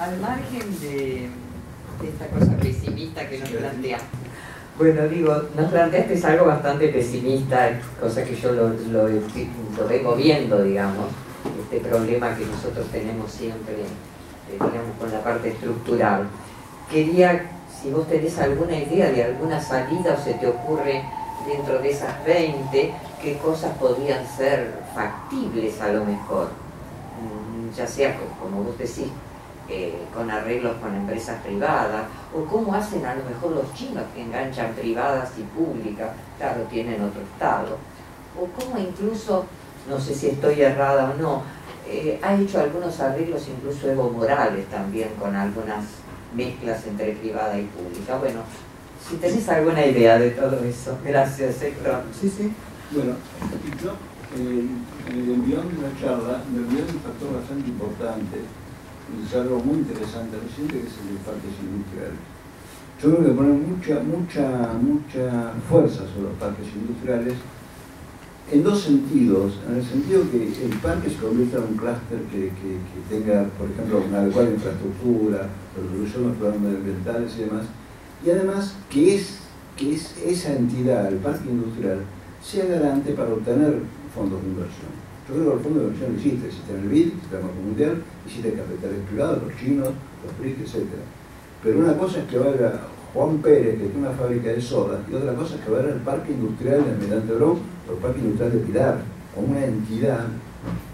Al margen de, esta cosa pesimista que nos plantea. Bueno, digo, nos planteaste algo bastante pesimista, cosa que yo lo, lo, lo vengo viendo, digamos, este problema que nosotros tenemos siempre, eh, digamos, con la parte estructural. Quería, si vos tenés alguna idea de alguna salida o se te ocurre dentro de esas 20, qué cosas podrían ser factibles a lo mejor, mm, ya sea como vos decís, eh, con arreglos con empresas privadas, o cómo hacen a lo mejor los chinos que enganchan privadas y públicas, claro, tienen otro estado, o cómo incluso, no sé si estoy errada o no, eh, ha hecho algunos arreglos incluso Evo Morales también con algunas mezclas entre privada y pública. Bueno, si tenés alguna idea de todo eso. Gracias, Héctor. Sí, sí. Bueno, yo eh, en el envión de la charla me olvidé un factor bastante importante es algo muy interesante reciente que es el de parques industriales. Yo creo que poner mucha, mucha, mucha fuerza sobre los parques industriales en dos sentidos. En el sentido que el parque se convierta en un clúster que, tenga, por ejemplo, una adecuada infraestructura, resolución de los problemas medioambientales y demás. Y además que, es, que es esa entidad, el parque industrial, sea garante para obtener fondos de inversión. Yo creo que el fondo de inversión existe, existe en el BID, existe el Banco Mundial, existe en capitales privados, los chinos, los BRIC, etc. Pero una cosa es que vaya Juan Pérez, que tiene una fábrica de soda, y otra cosa es que vaya el Parque Industrial de Almirante Brown o el Parque Industrial de Pilar, con una entidad,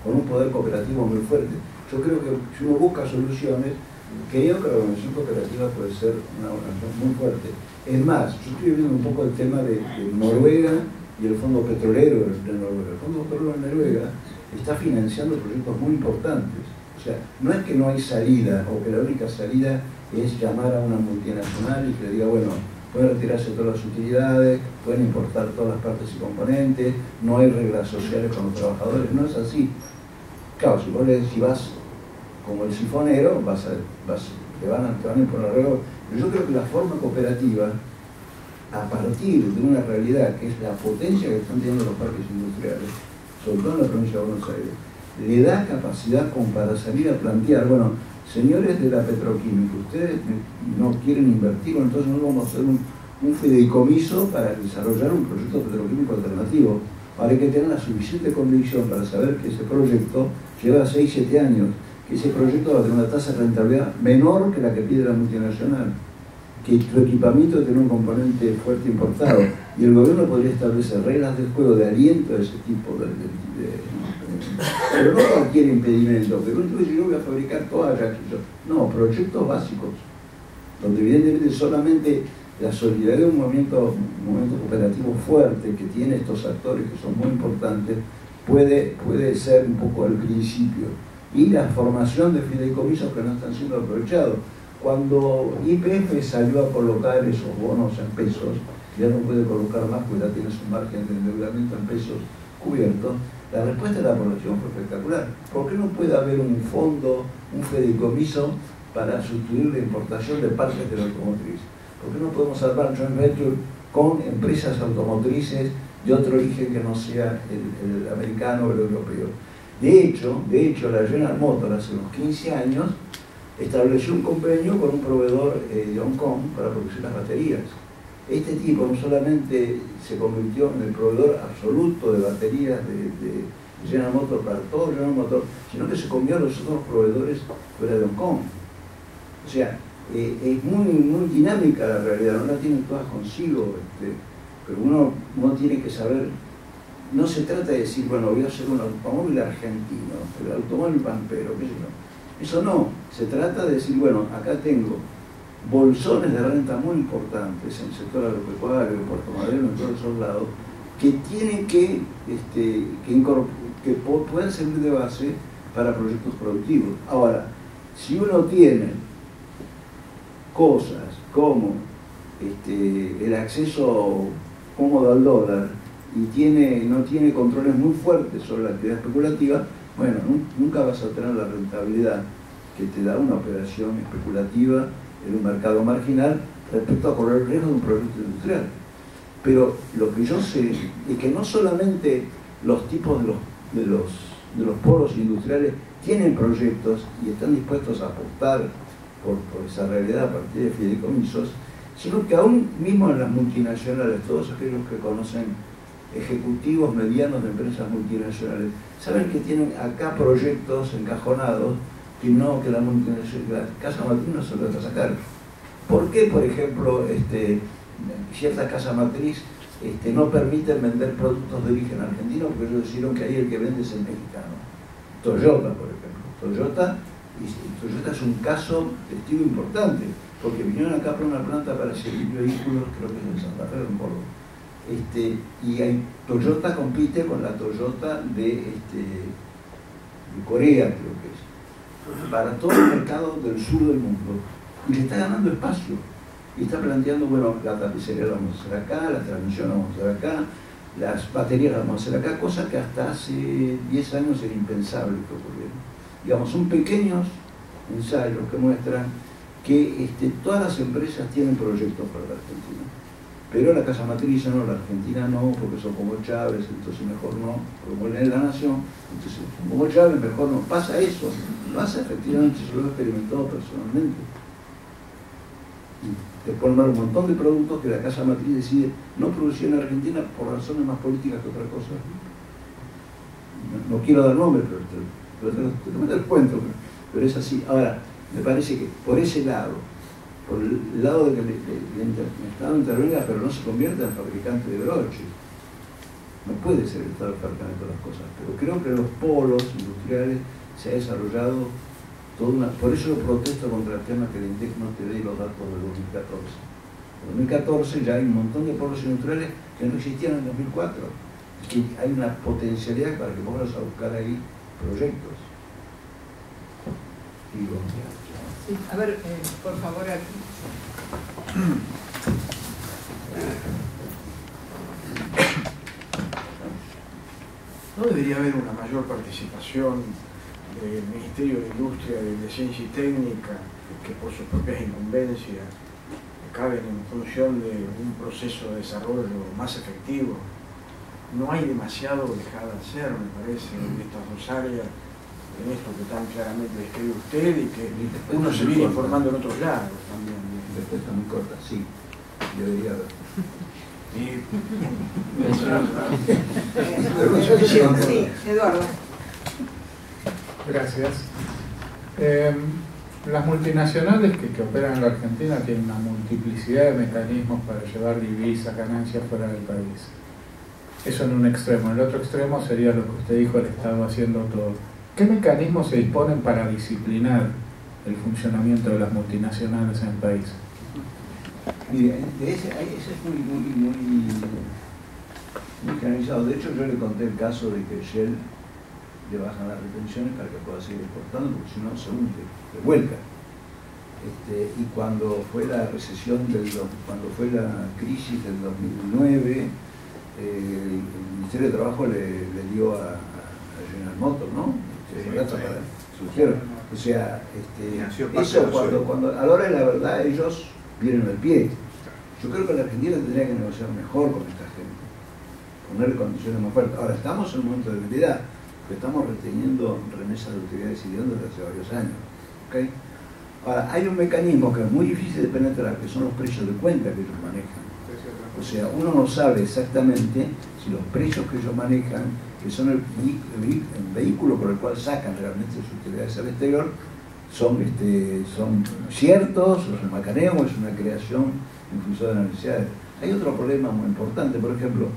con un poder cooperativo muy fuerte. Yo creo que si uno busca soluciones, creo que la organización cooperativa puede ser una organización muy fuerte. Es más, yo estoy viendo un poco el tema de Noruega y el Fondo Petrolero de Noruega. El Fondo Petrolero de Noruega está financiando proyectos muy importantes. O sea, no es que no hay salida o que la única salida es llamar a una multinacional y que le diga, bueno, pueden retirarse todas las utilidades, pueden importar todas las partes y componentes, no hay reglas sociales con los trabajadores, no es así. Claro, si vos le decís, vas como el sifonero, vas, te, van a, te van a imponer reglas. Pero yo creo que la forma cooperativa, a partir de una realidad que es la potencia que están teniendo los parques industriales, sobre todo en la provincia de Buenos Aires, le da capacidad para salir a plantear, bueno, señores de la petroquímica, ustedes no quieren invertir, entonces no vamos a hacer un, fideicomiso para desarrollar un proyecto petroquímico alternativo. Hay que tener la suficiente convicción para saber que ese proyecto lleva 6-7 años, que ese proyecto va a tener una tasa de rentabilidad menor que la que pide la multinacional que tu equipamiento tiene un componente fuerte importado y el gobierno podría establecer reglas de juego de aliento a ese tipo de, pero no cualquier impedimento, pero no que yo voy a fabricar toallas, no, proyectos básicos, donde evidentemente solamente la solidaridad de un movimiento, un movimiento cooperativo fuerte que tiene estos actores que son muy importantes, puede, puede ser un poco el principio. Y la formación de fideicomisos que no están siendo aprovechados cuando IPF salió a colocar esos bonos en pesos, ya no puede colocar más porque ya tiene su margen de endeudamiento en pesos cubierto, la respuesta de la población fue espectacular. ¿Por qué no puede haber un fondo, un fideicomiso para sustituir la importación de partes de la automotriz? ¿Por qué no podemos salvar joint venture con empresas automotrices de otro origen que no sea el, americano o el europeo? De hecho, de hecho, la General Motors hace unos 15 años estableció un convenio con un proveedor eh, de Hong Kong para producir las baterías. Este tipo no solamente se convirtió en el proveedor absoluto de baterías de, General Motors para todo General Motors, sino que se comió a los otros proveedores fuera de Hong Kong. O sea, eh, es muy, muy dinámica la realidad, no la tienen todas consigo, este, pero uno, uno tiene que saber no se trata de decir, bueno, voy a hacer un automóvil argentino, el automóvil pampero, qué sé yo. Eso no, se trata de decir, bueno, acá tengo bolsones de renta muy importantes en el sector agropecuario, en Puerto Madero, en todos esos lados, que tienen que, este, que, pueden servir de base para proyectos productivos. Ahora, si uno tiene cosas como este, el acceso cómodo al dólar y tiene, no tiene controles muy fuertes sobre la actividad especulativa, bueno, nunca vas a tener la rentabilidad que te da una operación especulativa en un mercado marginal respecto a correr el riesgo de un producto industrial. Pero lo que yo sé es que no solamente los tipos de los, de los, de los polos industriales tienen proyectos y están dispuestos a apostar por, esa realidad a partir de fideicomisos, sino que aún mismo en las multinacionales, todos aquellos que conocen ejecutivos medianos de empresas multinacionales, saben que tienen acá proyectos encajonados que no, que la, la casa matriz no se los va a sacar. ¿Por qué, por ejemplo, este, ciertas casas matriz este, no permiten vender productos de origen argentino porque ellos decidieron que ahí el que vende es el mexicano? Toyota, por ejemplo. Toyota, Toyota es un caso testigo importante, porque vinieron acá por una planta para servir vehículos, creo que es en Santa Fe, en Bordo. Este, y hay, Toyota compite con la Toyota de, este, de Corea, creo que es, para todo el mercado del sur del mundo. Y le está ganando espacio. Y está planteando, bueno, la tapicería la vamos a hacer acá, la transmisión la vamos a hacer acá, las baterías las vamos a hacer acá, cosa que hasta hace 10 años era impensable que ocurriera. Digamos, son pequeños ensayos que muestran que este, todas las empresas tienen proyectos para la Argentina. Pero la casa matriz no, la Argentina no, porque son como Chávez, entonces mejor no, como en la nación, entonces como Chávez mejor no. Pasa eso, pasa efectivamente, yo lo he experimentado personalmente te pueden dar un montón de productos que la casa matriz decide no producir en Argentina por razones más políticas que otra cosa. No, quiero dar nombres, pero te, te, te, el cuento, pero, es así. Ahora, me parece que por ese lado, por el lado de que el, Estado intervenga, pero no se convierta en fabricante de broches. No puede ser el Estado fabricante de las cosas, pero creo que los polos industriales se ha desarrollado por eso yo protesto contra el tema que el INDEC no te dé los datos del 2014. En 2014 ya hay un montón de pueblos industriales que no existían en 2004. Es que hay una potencialidad para que pongas a buscar ahí proyectos. A ver, eh, por favor, aquí. ¿No debería haber una mayor participación del Ministerio de Industria, de Ciencia y Técnica, que por sus propias incumbencias caben en función de un proceso de desarrollo más efectivo. No hay demasiado dejado de hacer, me parece, en estas dos áreas, en esto que tan claramente describe usted y que uno se viene informando en otros lados también. Respuesta muy corta, sí, debería haber. Sí, Eduardo. Gracias. Em, las multinacionales que, operan en la Argentina tienen una multiplicidad de mecanismos para llevar divisas, ganancias fuera del país. Eso en un extremo. En el otro extremo sería lo que usted dijo, el Estado haciendo todo. ¿Qué mecanismos se disponen para disciplinar el funcionamiento de las multinacionales en el país? Mire, ese, es muy, muy, muy, muy. De hecho, yo le conté el caso de que Shell le bajan las retenciones para que pueda seguir exportando, porque si no se hunde, se vuelca. Este, y cuando fue la recesión, del, cuando fue la crisis del 2009, eh, el Ministerio de Trabajo le, dio a, General Motors, ¿no? O sea, este, eso cuando, cuando, a la hora de la verdad ellos vienen al pie. Yo creo que la Argentina tendría que negociar mejor con esta gente, poner condiciones más fuertes. Ahora estamos en un momento de debilidad que estamos reteniendo remesas de utilidades y desde hace varios años. Ahora, hay un mecanismo que es muy difícil de penetrar, que son los precios de cuenta que ellos manejan. O sea, uno no sabe exactamente si los precios que ellos manejan, que son el, vehículo por el cual sacan realmente sus utilidades al exterior, son, este, son ciertos, es macaneo, es una creación función de las necesidades. Hay otro problema muy importante, por ejemplo,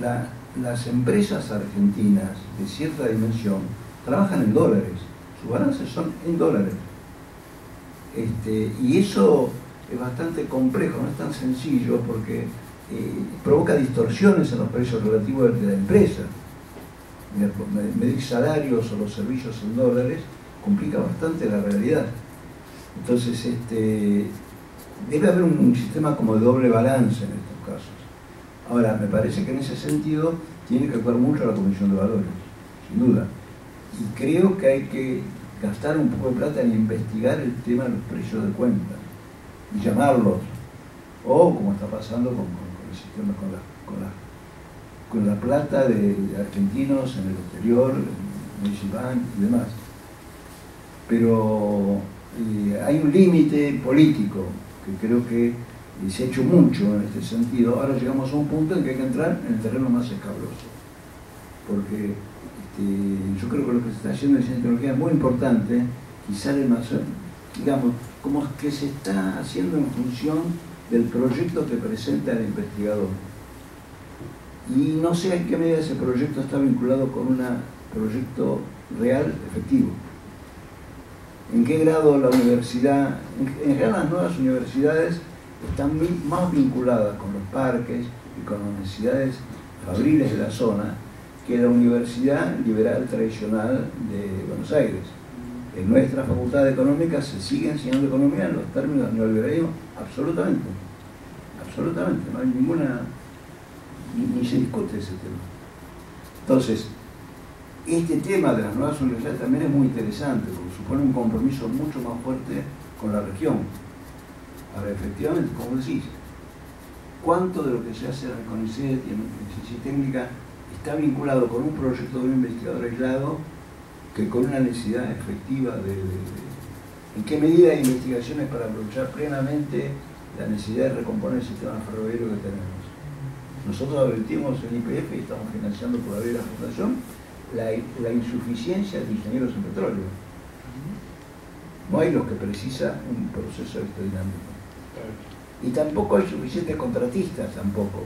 la las empresas argentinas de cierta dimensión trabajan en dólares, sus balances son en dólares. Este, y eso es bastante complejo, no es tan sencillo porque eh, provoca distorsiones en los precios relativos de la empresa. Medir salarios o los servicios en dólares complica bastante la realidad. Entonces, este, debe haber un sistema como de doble balance en estos casos. Ahora, me parece que en ese sentido tiene que actuar mucho la Comisión de Valores, sin duda. Y creo que hay que gastar un poco de plata en investigar el tema de los precios de cuenta y llamarlos. O como está pasando con, el sistema, con la, con la, plata de, argentinos en el exterior, en Bank y demás. pero eh, hay un límite político que creo que se ha hecho mucho en este sentido. Ahora llegamos a un punto en que hay que entrar en el terreno más escabroso. Porque este, yo creo que lo que se está haciendo en ciencia tecnología es muy importante y sale más, digamos, como que se está haciendo en función del proyecto que presenta el investigador. Y no sé en qué medida ese proyecto está vinculado con un proyecto real, efectivo. ¿En qué grado la universidad, en general las nuevas universidades están más vinculadas con los parques y con las necesidades fabriles de la zona que la universidad liberal tradicional de Buenos Aires. En nuestra facultad de económica se sigue enseñando economía en los términos del neoliberalismo, absolutamente. Absolutamente, no hay ninguna. Ni, se discute ese tema. Entonces, este tema de las nuevas universidades también es muy interesante, porque supone un compromiso mucho más fuerte con la región. Ahora, efectivamente, como decís, ¿cuánto de lo que se hace en CONICET y en ciencia técnica está vinculado con un proyecto de un investigador aislado que con una necesidad efectiva de, en qué medida hay investigaciones para aprovechar plenamente la necesidad de recomponer el sistema ferroviario que tenemos. Nosotros advertimos en IPF y estamos financiando por la la fundación la, insuficiencia de ingenieros en petróleo. No hay los que precisa un proceso de este dinámico. Y tampoco hay suficientes contratistas tampoco,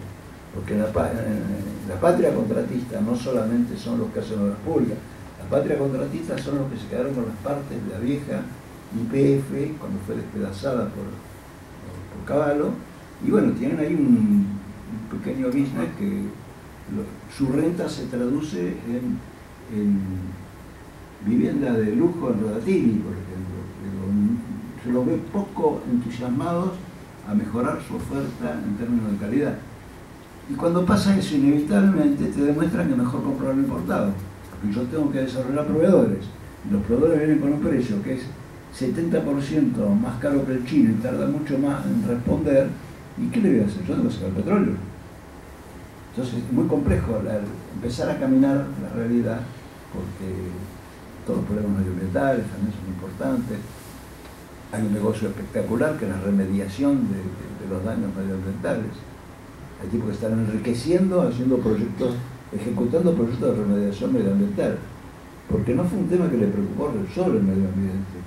porque la, la patria contratista no solamente son los que hacen obras públicas, la patria contratista son los que se quedaron con las partes de la vieja IPF cuando fue despedazada por, por, Caballo, y bueno, tienen ahí un, pequeño business que su renta se traduce en, vivienda de lujo en Rodatini, por ejemplo. se los ve poco entusiasmados a mejorar su oferta en términos de calidad. Y cuando pasa eso, inevitablemente te demuestran que mejor comprar lo importado. Porque yo tengo que desarrollar proveedores. Los proveedores vienen con un precio que es 70% más caro que el chino y tarda mucho más en responder. ¿Y qué le voy a hacer? Yo tengo que sacar petróleo. Entonces es muy complejo empezar a caminar la realidad porque todos los problemas medioambientales también son importantes hay un negocio espectacular que es la remediación de, los daños medioambientales. Hay tipos que están enriqueciendo haciendo proyectos, ejecutando proyectos de remediación medioambiental, porque no fue un tema que le preocupó solo el medio ambiente.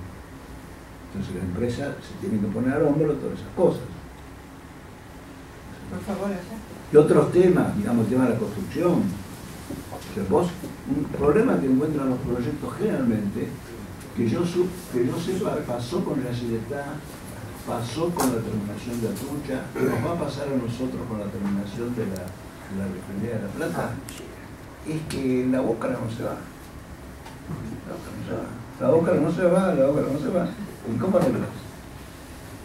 Entonces la empresa se tiene que poner al hombro todas esas cosas. Por favor, Y otros temas, digamos, el tema de la construcción. un problema que encuentran los proyectos generalmente que yo, que yo sepa, pasó con la Ciletá, pasó con la terminación de Atucha, nos va a pasar a nosotros con la terminación de la, de la refinería de La Plata, es que la boca no se va. La boca no se va, la boca no se va. ¿Y cómo arreglas?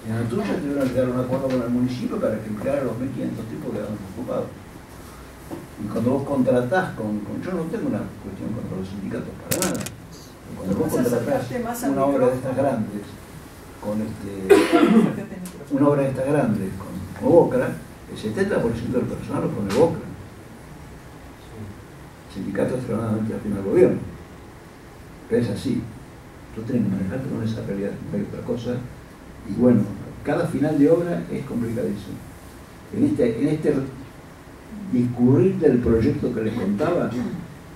En Atucha tuvieron que dar un acuerdo con el municipio para que empleara los 1.500 tipos que habían ocupados. Y cuando vos contratás con, con, Yo no tengo una cuestión contra los sindicatos, para nada cuando vos contratás una obra de estas grandes, con este, una obra de estas grandes con, Ocra, el 70% del personal lo pone Ocra. Sindicato extremadamente afín al gobierno. Pero es así. Tú tienes que manejarte con esa realidad, no hay otra cosa. Y bueno, cada final de obra es complicadísimo. En este, en este discurrir del proyecto que les contaba,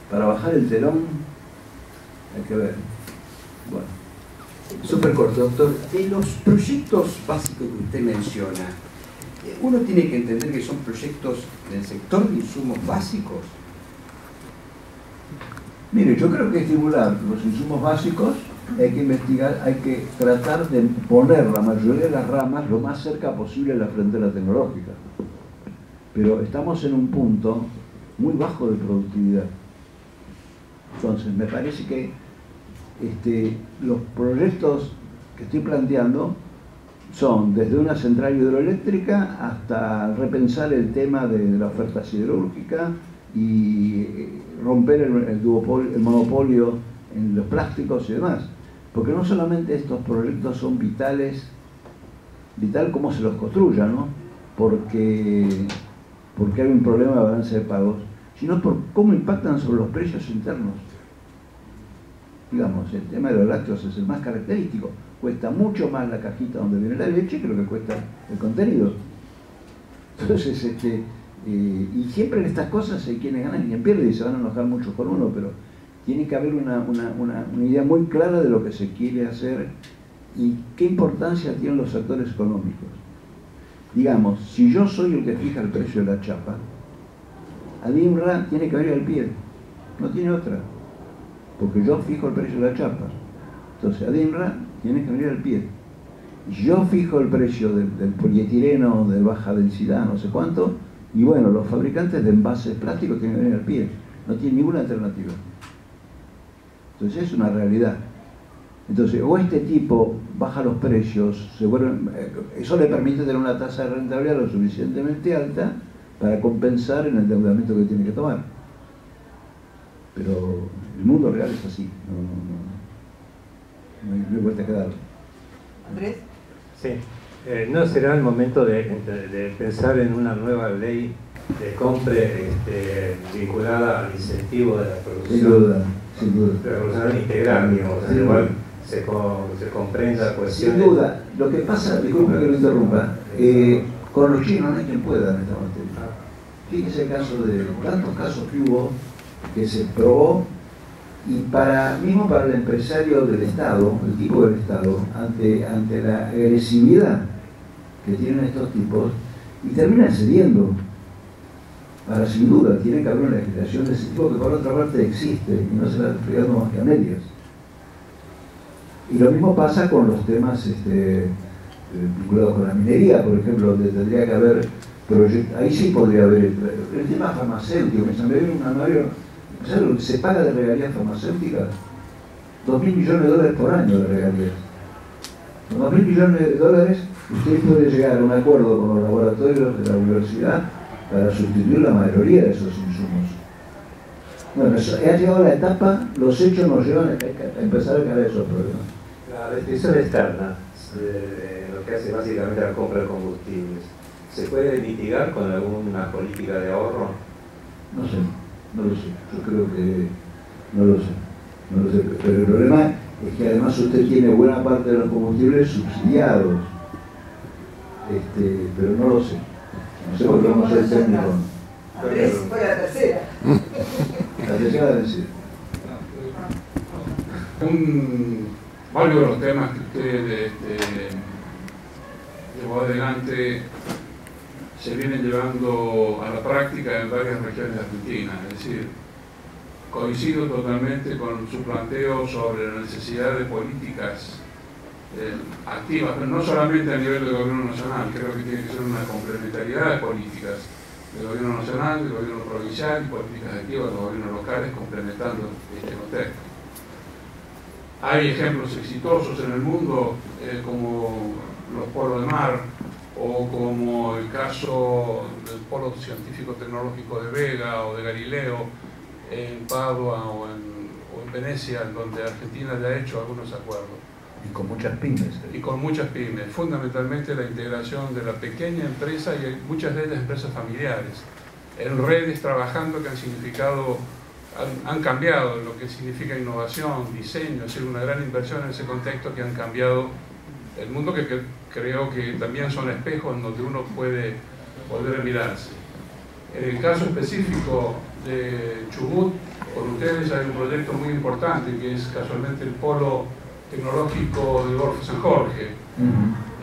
para bajar el telón hay que ver. Bueno. Súper corto, doctor. De los proyectos básicos que usted menciona, uno tiene que entender que son proyectos en el sector de insumos básicos. Mire, yo creo que estimular los insumos básicos hay que investigar, hay que tratar de poner la mayoría de las ramas lo más cerca posible de la frontera tecnológica. Pero estamos en un punto muy bajo de productividad. Entonces, me parece que este, los proyectos que estoy planteando son desde una central hidroeléctrica hasta repensar el tema de la oferta siderúrgica y eh, romper el, monopolio en los plásticos y demás. Porque no solamente estos proyectos son vitales, vital cómo se los construya, ¿no? Porque, porque hay un problema de balance de pagos, sino por cómo impactan sobre los precios internos. digamos, el tema de los lácteos es el más característico. Cuesta mucho más la cajita donde viene la leche que lo que cuesta el contenido. Entonces, este, eh, y siempre en estas cosas hay quienes ganan y quien pierde y se van a enojar mucho con uno, pero tiene que haber una, una, una, idea muy clara de lo que se quiere hacer y qué importancia tienen los actores económicos. Digamos, si yo soy el que fija el precio de la chapa, Adimra tiene que venir al pie, no tiene otra, porque yo fijo el precio de la chapa. Entonces Adimra tiene que venir al pie. Yo fijo el precio del, del polietileno de baja densidad, no sé cuánto, y bueno, los fabricantes de envases plásticos tienen que venir al pie, no tienen ninguna alternativa. Entonces es una realidad. Entonces, o este tipo baja los precios, se vuelven, eh, eso le permite tener una tasa de rentabilidad lo suficientemente alta para compensar el endeudamiento que tiene que tomar. Pero el mundo real es así, no, no, no, no hay, no hay vuelta que darle. Andrés. Sí, eh, ¿no será el momento de, de, pensar en una nueva ley de compre este, vinculada al incentivo de la producción? Sin duda, sin duda. La producción integral, digamos, Sin igual duda. se, co- se comprenda cuestiones. Sin duda, lo que pasa, disculpe que lo interrumpa, eh, con los chinos no hay quien pueda en esta materia. Fíjese el caso de tantos casos que hubo que se probó y para mismo para el empresario del Estado, el tipo del Estado, ante, ante la agresividad que tienen estos tipos, y terminan cediendo. Ahora, sin duda, tiene que haber una legislación de ese tipo que por otra parte existe y no se la está explicando más que a medias. Y lo mismo pasa con los temas este, eh, vinculados con la minería, por ejemplo, donde tendría que haber proyectos, ahí sí podría haber el, tema farmacéutico, me viene una mayor, ¿sabes lo se paga de regalías farmacéuticas? Dos mil millones de dólares por año de regalías. Con dos mil millones de dólares usted puede llegar a un acuerdo con los laboratorios de la universidad para sustituir la mayoría de esos insumos. Bueno, eso, ha llegado la etapa, los hechos nos llevan a, a empezar a caer esos problemas. La restricción externa, eh, lo que hace básicamente la compra de combustibles, ¿se puede mitigar con alguna política de ahorro? No sé, no lo sé. Yo creo que no lo sé. No lo sé. Pero el problema es que además usted tiene buena parte de los combustibles subsidiados. Este, pero no lo sé. No sé porque vamos a ser técnicos. Andrés fue la tercera. La tercera debe ser. Un, varios de los temas que usted este, llevó adelante se vienen llevando a la práctica en varias regiones de Argentina. Es decir, coincido totalmente con su planteo sobre la necesidad de políticas eh, activas, pero no solamente a nivel del gobierno nacional, creo que tiene que ser una complementariedad de políticas del gobierno nacional, del gobierno provincial y políticas activas de los gobiernos locales complementando este contexto. Hay ejemplos exitosos en el mundo eh, como los polos de mar o como el caso del polo científico tecnológico de Vega o de Galileo en Padua o en, o en Venecia, en donde Argentina ya ha hecho algunos acuerdos Y con muchas pymes. y con muchas pymes, fundamentalmente la integración de la pequeña empresa y muchas de ellas empresas familiares, en redes trabajando que han significado, han, han cambiado lo que significa innovación, diseño, es decir, una gran inversión en ese contexto que han cambiado el mundo que, que creo que también son espejos donde uno puede volver a mirarse. En el caso específico de Chubut, con ustedes hay un proyecto muy importante que es casualmente el polo tecnológico del Golfo San Jorge,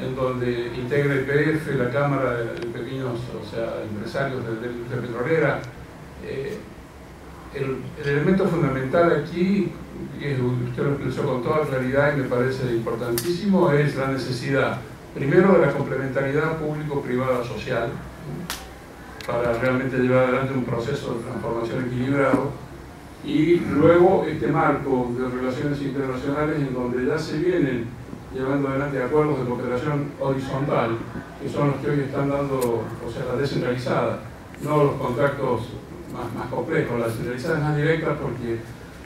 en donde integra IPF, la Cámara de, de Pequeños o sea, Empresarios de, de la industria petrolera. Eh, el, el elemento fundamental aquí, que usted lo expresó con toda claridad y me parece importantísimo, es la necesidad, primero, de la complementariedad público-privada social, para realmente llevar adelante un proceso de transformación equilibrado, y luego este marco de relaciones internacionales en donde ya se vienen llevando adelante acuerdos de cooperación horizontal, que son los que hoy están dando, o sea, la descentralizada, no los contactos más, complejos, la descentralizada es más directa porque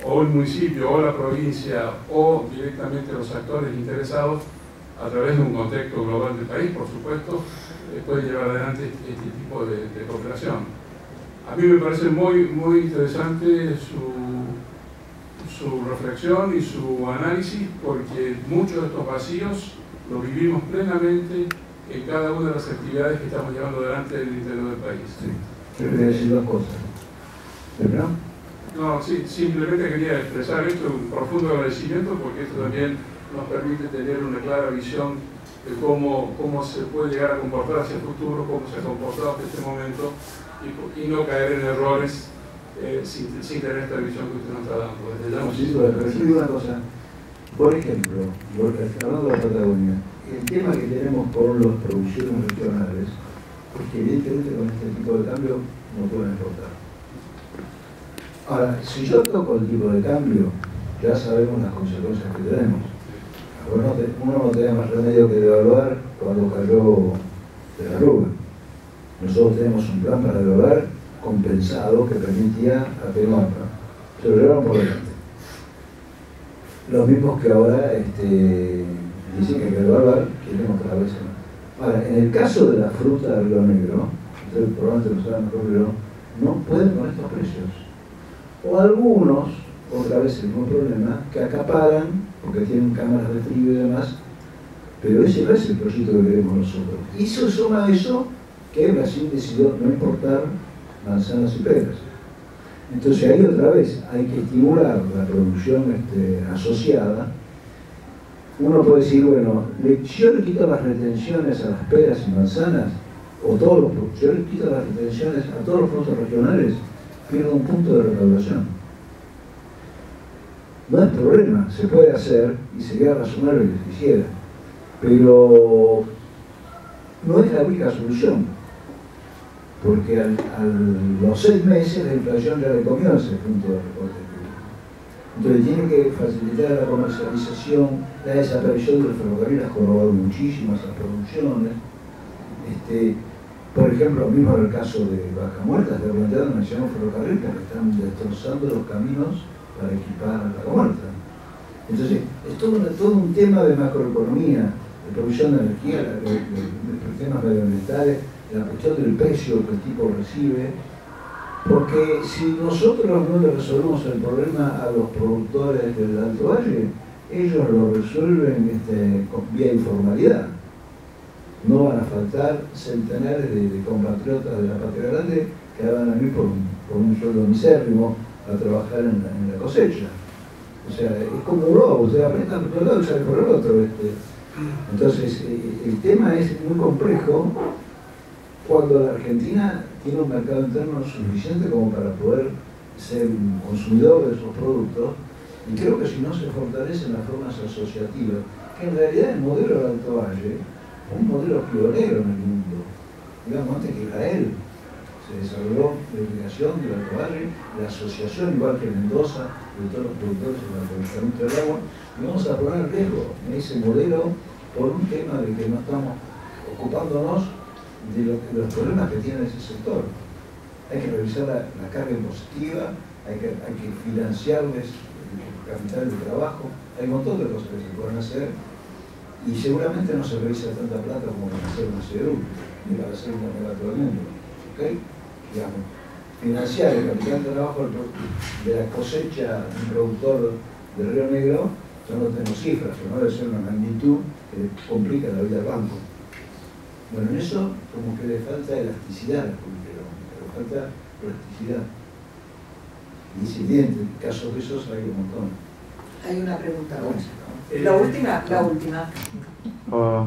o el municipio o la provincia o directamente los actores interesados a través de un contexto global del país, por supuesto, eh, pueden llevar adelante este, este tipo de cooperación. A mí me parece muy, muy interesante su, su reflexión y su análisis porque muchos de estos vacíos los vivimos plenamente en cada una de las actividades que estamos llevando adelante en el interior del país. Yo quería decir dos cosas. Primero, No, sí, simplemente quería expresar esto, un profundo agradecimiento, porque esto también nos permite tener una clara visión de cómo, cómo se puede llegar a comportar hacia el futuro, cómo se ha comportado hasta este momento, y, no caer en errores eh, sin, tener esta visión que usted nos está dando. Desde ya, No, sí, pero una cosa. Por ejemplo, hablando de la Patagonia, el tema que tenemos con las producciones regionales es que evidentemente con este tipo de cambio no pueden exportar. Ahora, si yo toco el tipo de cambio, ya sabemos las consecuencias que tenemos. Uno no, tenía más remedio que devaluar cuando cayó de la rubia. Nosotros tenemos un plan para devaluar compensado que permitía atenuar. Se lo llevaron por delante. Los mismos que ahora este, dicen que hay que devaluar, quieren otra vez. Ahora, en el caso de la fruta del Río Negro, ustedes probablemente lo saben mejor que no pueden con estos precios. O algunos, otra vez el mismo problema, que acaparan, porque tienen cámaras de frío y demás, pero ese no es el proyecto que queremos nosotros. Y eso suma a eso que Brasil decidió no importar manzanas y peras. Entonces ahí otra vez hay que estimular la producción este, asociada. Uno puede decir, bueno, yo le quito las retenciones a las peras y manzanas, o todos los, yo le quito las retenciones a todos los productos regionales, pierdo un punto de recaudación. No es problema, se puede hacer y sería razonable que se hiciera, pero no es la única solución, porque al, a los seis meses la inflación ya le comió ese punto de recorte. Entonces tiene que facilitar la comercialización, la desaparición del ferrocarril ha jorobado muchísimo esas producciones. Este, por ejemplo, mismo en el caso de Vaca Muerta, se plantearon mencionar un ferrocarril porque están destrozando los caminos para equipar a Vaca Muerta. Entonces, es todo, un- tema de macroeconomía, de provisión de energía, de, de- de- de temas medioambientales, la cuestión del precio que el tipo recibe, porque si nosotros no le resolvemos el problema a los productores del Alto Valle, ellos lo resuelven este, vía informalidad. No van a faltar centenares de, compatriotas de la patria grande que van a venir por un, por un sueldo misérrimo a trabajar en la, cosecha. O sea, es como un globo, ustedes apretan por un lado y sale por el otro. este. Entonces, eh, el tema es muy complejo cuando la Argentina tiene un mercado interno suficiente como para poder ser un consumidor de esos productos, y creo que si no se fortalecen las formas asociativas, que en realidad el modelo del Alto Valle es un modelo pionero en el mundo, digamos antes que Israel, se desarrolló la obligación del Alto Valle, la asociación, igual que Mendoza, de todos los productores en el aprovechamiento del agua, y vamos a poner en ese modelo por un tema de que no estamos ocupándonos de, lo- de los problemas que tiene ese sector. Hay que revisar la, carga impositiva, hay que, hay que financiarles el capital de trabajo, hay un montón de cosas que se pueden hacer y seguramente no se revisa tanta plata como para hacer una CEDU, ni para hacer una para todo el mundo. Digamos, financiar el capital de trabajo del de la cosecha de un productor de Río Negro, yo no tengo cifras, pero no debe ser una magnitud que complica la vida del banco. Bueno, en eso como que le falta elasticidad al Comité Económico, le falta plasticidad. Evidente, en casos de esos hay un montón. Hay una pregunta. Eh, La última, la última. Oh.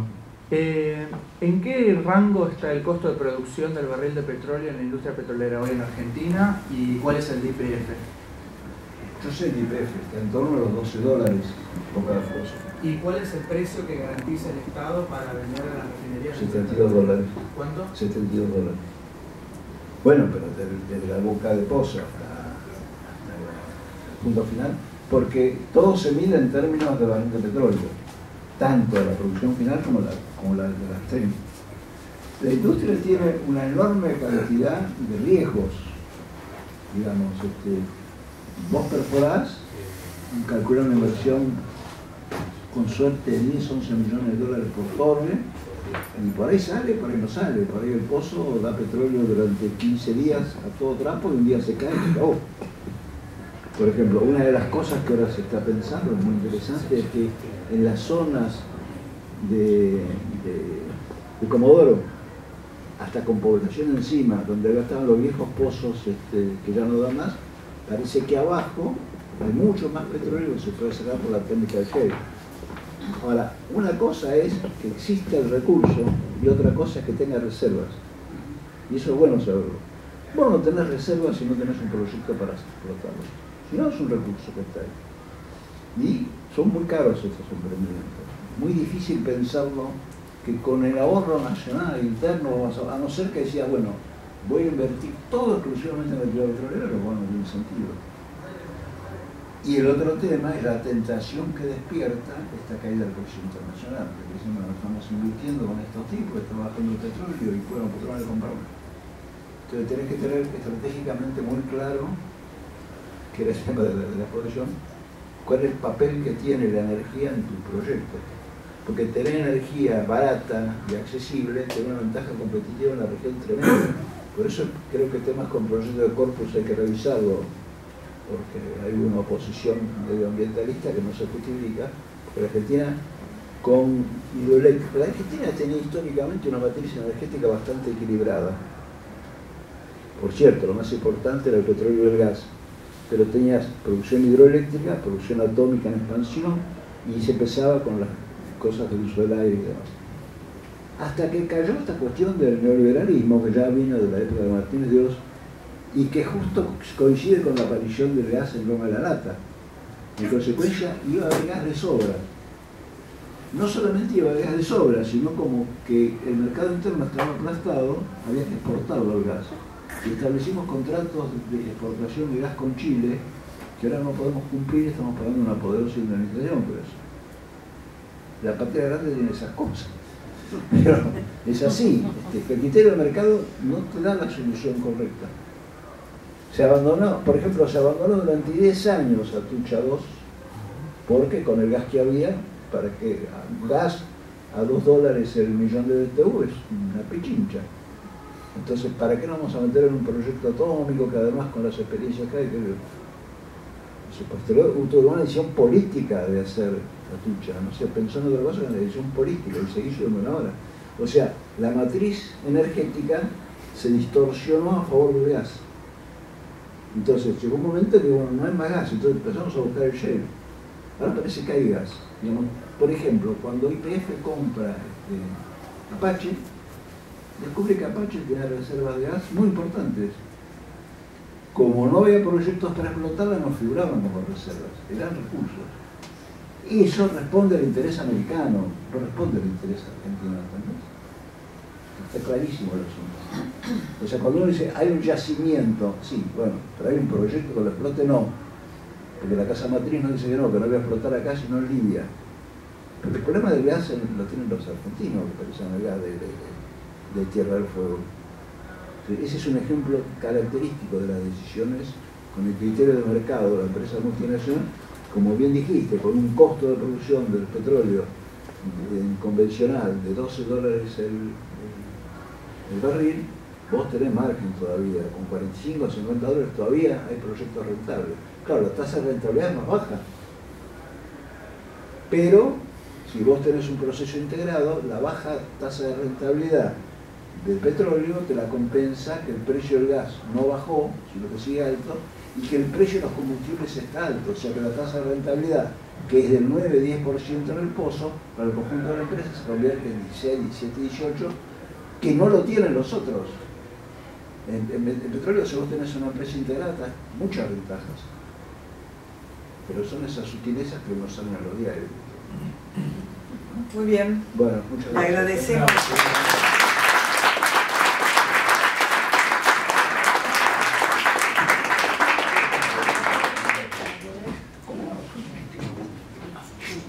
Eh, ¿En qué rango está el costo de producción del barril de petróleo en la industria petrolera hoy en Argentina y cuál es el DPF? Entonces el IPF está en torno a los 12 dólares por cada cosa, ¿Y cuál es el precio que garantiza el Estado para vender a las refinerías? 72 dólares. ¿Cuánto? 72 dólares. Bueno, pero desde, la boca de pozo hasta, hasta el punto final, porque todo se mide en términos de barril de petróleo, tanto la producción final como la, como la de las tres. La industria tiene una enorme cantidad de riesgos, digamos, este, vos perforás, calculan una inversión con suerte de 10, 11 millones de dólares por torre, y por ahí sale, por ahí no sale, por ahí el pozo da petróleo durante 15 días a todo trapo y un día se cae y se acabó. Por ejemplo, una de las cosas que ahora se está pensando, muy interesante, es que en las zonas de, Comodoro, hasta con población encima, donde acá estaban los viejos pozos este, que ya no dan más, parece que abajo hay mucho más petróleo que se puede sacar por la técnica de shale. Ahora, una cosa es que exista el recurso y otra cosa es que tenga reservas. Y eso es bueno saberlo. Vos no tenés reservas si no tenés un proyecto para explotarlo. Si no, es un recurso que está ahí. Y son muy caros estos emprendimientos. Muy difícil pensarlo que con el ahorro nacional interno, a no ser que decía, bueno, voy a invertir todo exclusivamente en el petrolero, bueno, no tiene sentido. Y el otro tema es la tentación que despierta esta caída del precio internacional, porque decimos, bueno, estamos invirtiendo con estos tipos, estamos bajando el petróleo y fueron petróleo compramos. Entonces tenés que tener estratégicamente muy claro, que era el tema de la, de cuál es el papel que tiene la energía en tu proyecto. Porque tener energía barata y accesible tiene una ventaja competitiva en la región tremenda. Por eso creo que temas con proyecto de corpus hay que revisarlo porque hay una oposición medioambientalista que no se justifica, porque la Argentina con hidroeléctrica, la Argentina tenía históricamente una matriz energética bastante equilibrada. Por cierto, lo más importante era el petróleo y el gas, pero tenías producción hidroeléctrica, producción atómica en expansión y se empezaba con las cosas del uso del aire y demás. Hasta que cayó esta cuestión del neoliberalismo, que ya vino de la época de Martínez Dios, y que justo coincide con la aparición del gas en Loma de la Lata. En consecuencia, iba a haber gas de sobra. No solamente iba a haber gas de sobra, sino como que el mercado interno estaba aplastado, había que exportarlo el gas. Y establecimos contratos de exportación de gas con Chile, que ahora no podemos cumplir, estamos pagando una poderosa indemnización por eso. La patria grande tiene esas cosas. Pero es así, este, el criterio mercado no te da la solución correcta. Se abandonó, por ejemplo, se abandonó durante 10 años Atucha 2, porque con el gas que había, para que gas a 2 dólares el millón de BTU es una pichincha. Entonces, ¿para qué nos vamos a meter en un proyecto atómico que además con las experiencias que hay, que se postergó, tuvo una decisión política de hacer No sé, pensó en otra cosa que en la decisión política y se hizo en una hora. O sea, la matriz energética se distorsionó a favor del gas. Entonces llegó un momento que bueno, no hay más gas, entonces empezamos a buscar el shale. Ahora parece que hay gas. por ejemplo, cuando IPF compra este, Apache, descubre que Apache tiene reservas de gas muy importantes. Como no había proyectos para explotarlas, no figuraban como reservas, eran recursos. Eso responde al interés americano, no responde al interés argentino también. Está clarísimo el asunto. O sea, cuando uno dice, hay un yacimiento, sí, bueno, pero hay un proyecto que lo explote, no. Porque la casa matriz no dice que no, que no voy a explotar acá, sino en Libia. Pero el problema del gas lo tienen los argentinos, que parecen el gas de, Tierra del Fuego. Ese es un ejemplo característico de las decisiones con el criterio de mercado de la empresa multinacional, como bien dijiste, con un costo de producción del petróleo convencional de 12 dólares el, el barril, vos tenés margen todavía, con 45 o 50 dólares todavía hay proyectos rentables. Claro, la tasa de rentabilidad es más baja. Pero si vos tenés un proceso integrado, la baja tasa de rentabilidad del petróleo te la compensa que el precio del gas no bajó, sino que sigue alto, y que el precio de los combustibles está alto, o sea que la tasa de rentabilidad, que es del 9-10% en el pozo, para el conjunto de la empresa se convierte en 16, 17, 18, que no lo tienen los otros. En, petróleo, si vos tenés una empresa integrada, muchas ventajas. Pero son esas sutilezas que no salen a los diarios. Muy bien. Bueno, muchas gracias. Agradecemos.